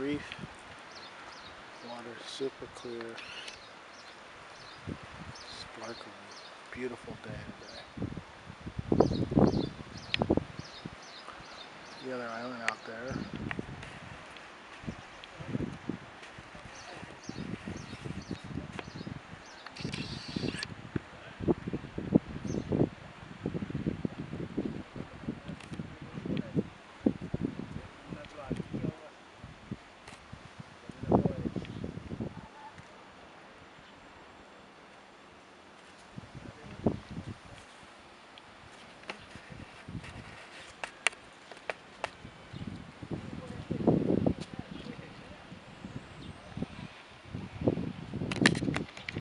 reef. Water super clear. Sparkling. Beautiful day today. The other island